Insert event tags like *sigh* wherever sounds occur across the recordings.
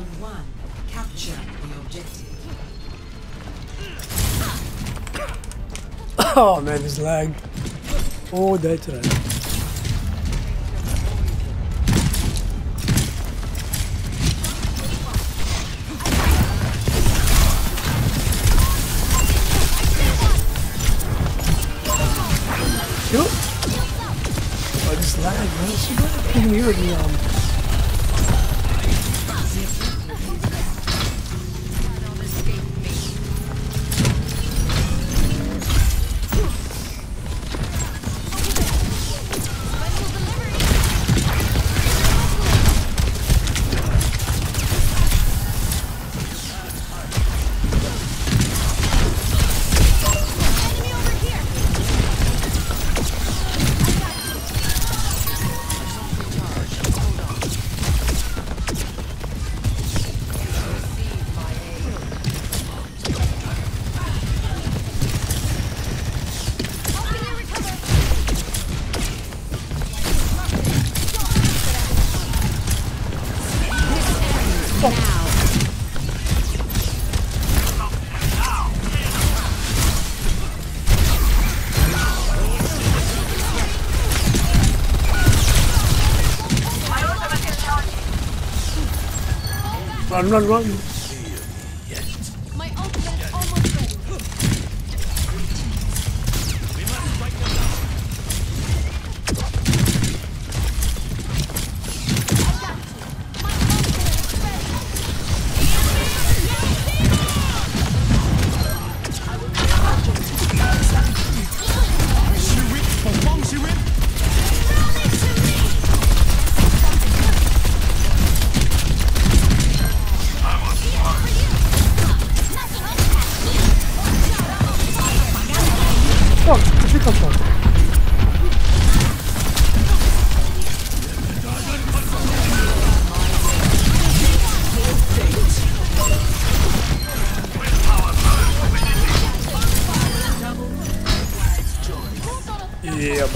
Round one. Capture the objective. Oh man, this lag. All day today. Kill it. Oh, this lag, man. She ping here in the um. Run, run, run.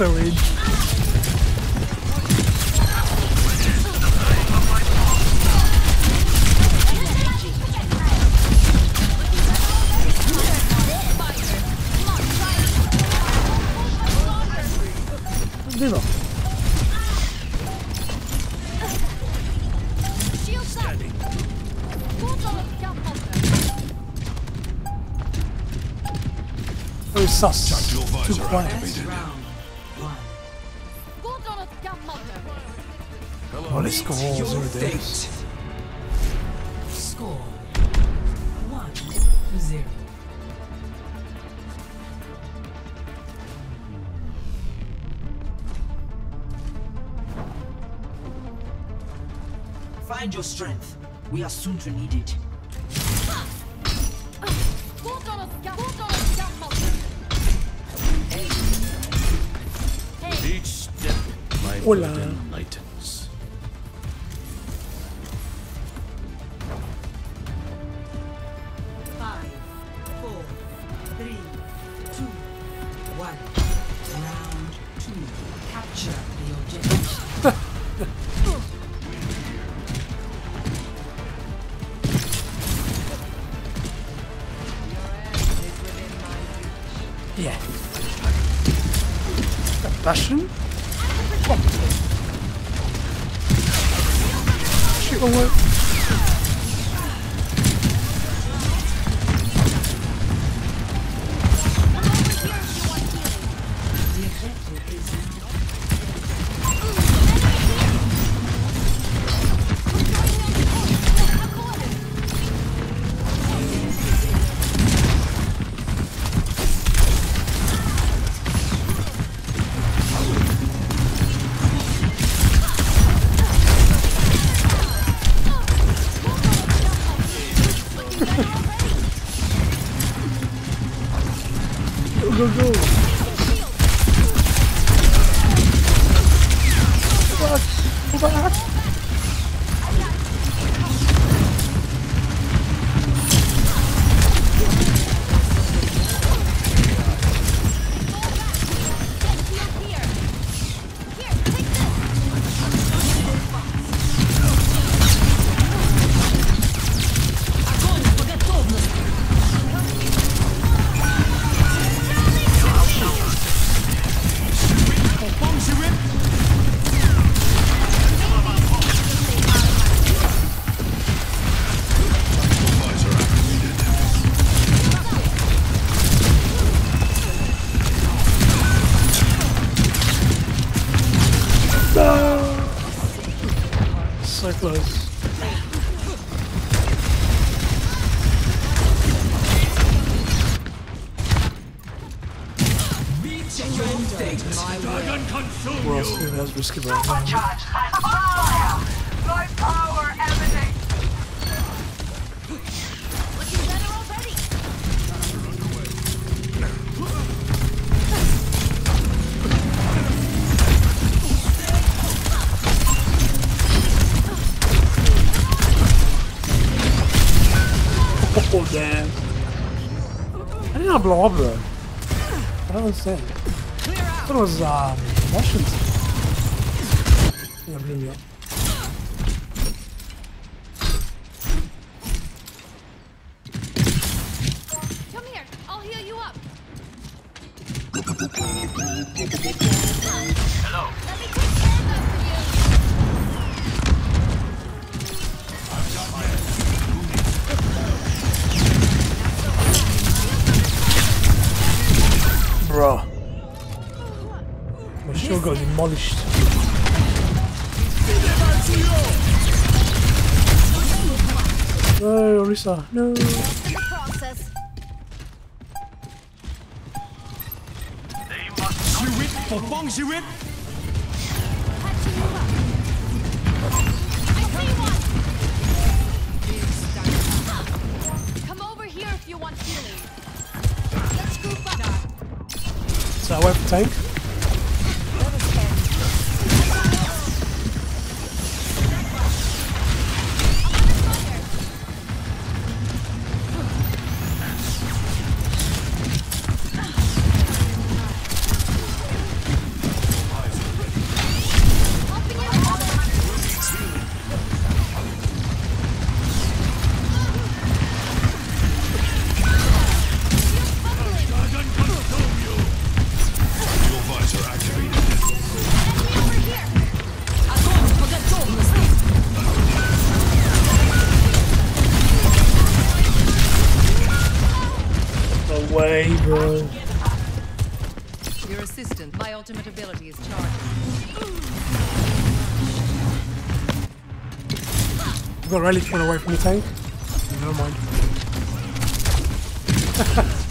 so weird. Viva. Shields up. Bulldog jump Very sus. Too quiet. Oh, let's go all zero days. Score. One zero. Find your strength. We are soon to need it. Bulldog jump jump Each step my Hola. Yeah. Bastion? Shit, won't work. So close. What else do that's risky right now? How did not blow up though? I don't understand. I thought it was um Russians. Yeah, blew me up. Come here. I'll heal you up. Hello. Bruh. My shield got demolished. No, Orisa, no. In the process. Patching you up. I went for tank. You got relic went away from the tank. Never mind. *laughs*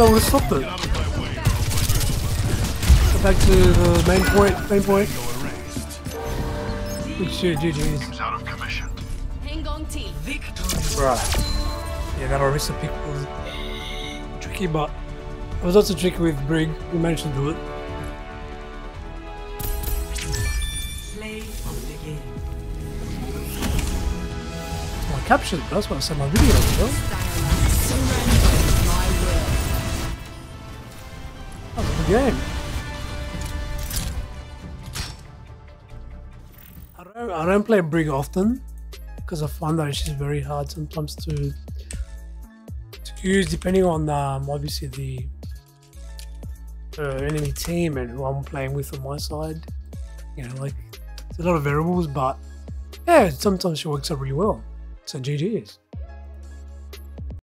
Oh, that would have stopped it. Go back to the main point. Main point. Good shit, GG's. Hang on, team. Right. Yeah, that Orisa pick was tricky, but it was also tricky with Brig. We managed to do it. Play of the game. Oh, I captured it. That's what I said my video, bro. Game. I don't, I don't play Brig often because I find that she's very hard sometimes to to use depending on um, obviously the uh, enemy team and who I'm playing with on my side. You know, like there's a lot of variables, but Yeah, sometimes she works out really well. So GG's.